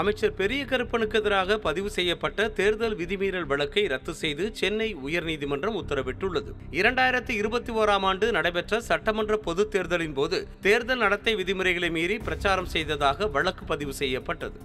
அமைச்சர் பெரிய கருப்பனுக்கு எதிராக பதிவு செய்யப்பட்ட தேர்தல் விதிமீறல் வழக்கை ரத்து செய்து சென்னை உயர்நீதிமன்றம் உத்தரவிட்டுள்ளது. இரண்டாயிரத்தி இருபத்தி ஓராம் ஆண்டு நடைபெற்ற சட்டமன்ற பொதுத் தேர்தலின் போது தேர்தல் நடத்தை விதிமுறைகளை மீறி பிரச்சாரம் செய்ததாக வழக்கு பதிவு செய்யப்பட்டது.